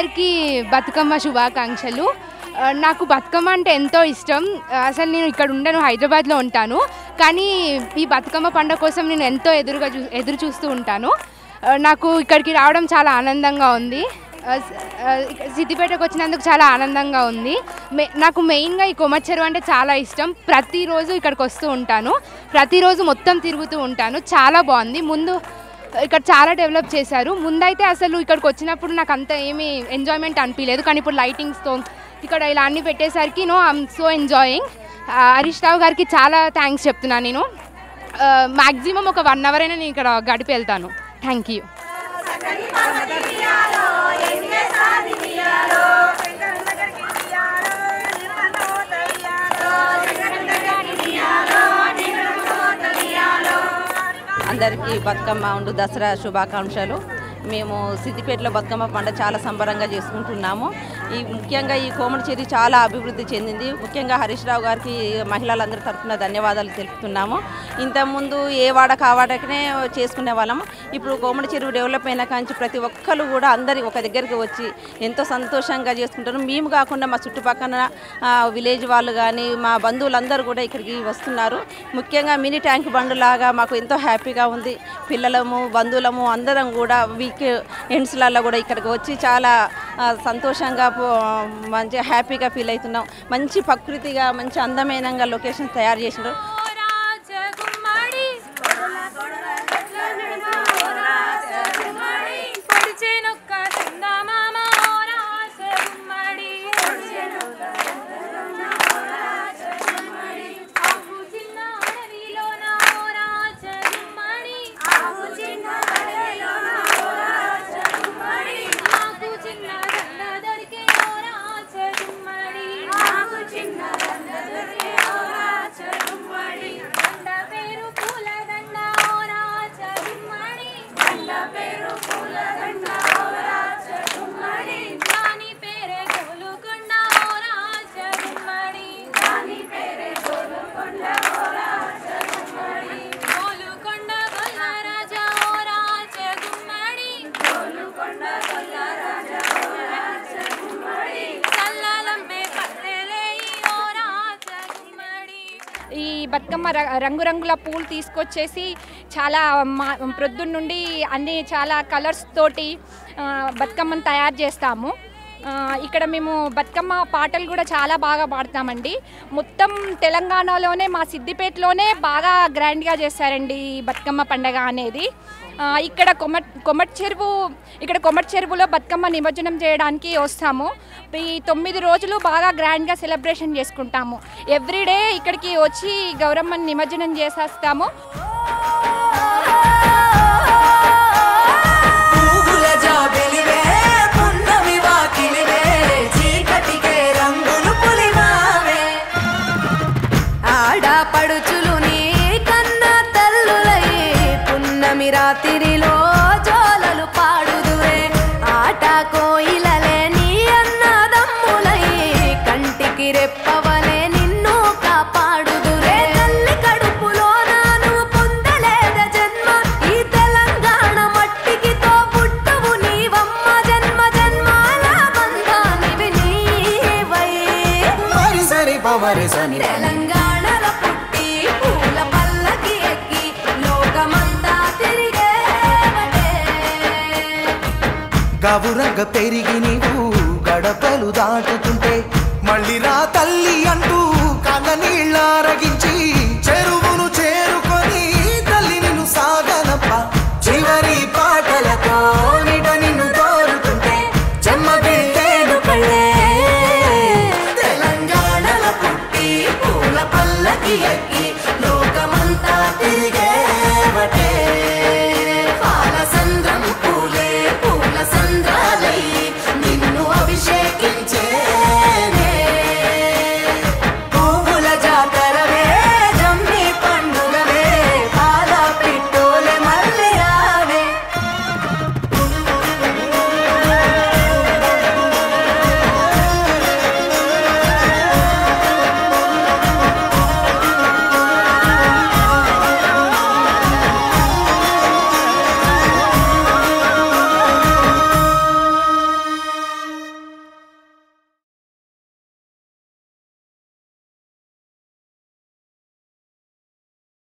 అందరికీ బతుకమ్మ శుభాకాంక్షలు. నాకు బతుకమ్మ అంటే ఎంతో ఇష్టం. అసలు నేను ఇక్కడ ఉండను హైదరాబాద్లో ఉంటాను. కానీ ఈ బతుకమ్మ పండుగ కోసం నేను ఎంతో ఎదురుగా చూ ఎదురు చూస్తూ ఉంటాను. నాకు ఇక్కడికి రావడం చాలా ఆనందంగా ఉంది. సిద్దిపేటకు వచ్చినందుకు చాలా ఆనందంగా ఉంది. మే నాకు మెయిన్గా ఈ కొమ్మచ్చెరువు చెరువు అంటే చాలా ఇష్టం. ప్రతిరోజు ఇక్కడికి వస్తూ ఉంటాను. ప్రతిరోజు మొత్తం తిరుగుతూ ఉంటాను. చాలా బాగుంది. ముందు ఇక్కడ చాలా డెవలప్ చేశారు. ముందైతే అసలు ఇక్కడికి వచ్చినప్పుడు నాకు అంత ఏమీ ఎంజాయ్మెంట్ అనిపించలేదు కానీ ఇప్పుడు లైటింగ్స్తో ఇక్కడ ఇలా అన్ని పెట్టేసరికి no I'm so enjoying Harish Rao గారికి చాలా థ్యాంక్స్ చెప్తున్నాను నేను. మ్యాక్సిమం ఒక వన్ అవర్ అయినా నేను ఇక్కడ గడిపి వెళ్తాను. థ్యాంక్ యూ అందరికీ బతుకమ్మ ఉండు దసరా శుభాకాంక్షలు. మేము సిద్దిపేటలో బతుకమ్మ పండుగ చాలా సంబరంగా చేసుకుంటున్నాము. ఈ ముఖ్యంగా ఈ కోమటి చెరి చాలా అభివృద్ధి చెందింది. ముఖ్యంగా హరీష్ రావు గారికి మహిళలందరి తరఫున ధన్యవాదాలు తెలుపుతున్నాము. ఇంతకుముందు ఏ వాడ కావాడకనే చేసుకునే వాళ్ళము. ఇప్పుడు కోమటి చెరువు డెవలప్ అయిన కాంచి ప్రతి ఒక్కరు కూడా అందరి ఒక దగ్గరికి వచ్చి ఎంతో సంతోషంగా చేసుకుంటారు. మేము కాకుండా మా చుట్టుపక్కల విలేజ్ వాళ్ళు కానీ మా బంధువులందరూ కూడా ఇక్కడికి వస్తున్నారు. ముఖ్యంగా మినీ ట్యాంక్ బండ్లాగా మాకు ఎంతో హ్యాపీగా ఉంది. పిల్లలము బంధువులము అందరం కూడా వీక్ ఎండ్స్లలో కూడా ఇక్కడికి వచ్చి చాలా సంతోషంగా మంచి హ్యాపీగా ఫీల్ అవుతున్నాం. మంచి ప్రకృతిగా మంచి అందమైన లొకేషన్ తయారు చేసినారు. ఈ బతుకమ్మ రంగురంగుల పూలు తీసుకొచ్చేసి చాలా మా నుండి అన్ని చాలా కలర్స్ తోటి బతుకమ్మను తయారు చేస్తాము. ఇక్కడ మేము బతుకమ్మ పాటలు కూడా చాలా బాగా పాడతామండి. మొత్తం తెలంగాణలోనే మా సిద్దిపేటలోనే బాగా గ్రాండ్గా చేస్తారండి ఈ బతుకమ్మ పండగ అనేది. ఇక్కడ కొమట్ కొమ్మటి చెరువు ఇక్కడ కొమ్మటి చెరువులో బతుకమ్మ నిమజ్జనం చేయడానికి వస్తాము. ఈ తొమ్మిది రోజులు బాగా గ్రాండ్గా సెలబ్రేషన్ చేసుకుంటాము. ఎవ్రీడే ఇక్కడికి వచ్చి గౌరమ్మని నిమజ్జనం చేసేస్తాము. పడుచు పవరసని తెలంగాణలో గౌరంగ పెరిగి నీవు గడపలు దాటుతుంటే మళ్ళీ రా తల్లి అంటూ కళ్ళ నీళ్ళారగించి చెరువు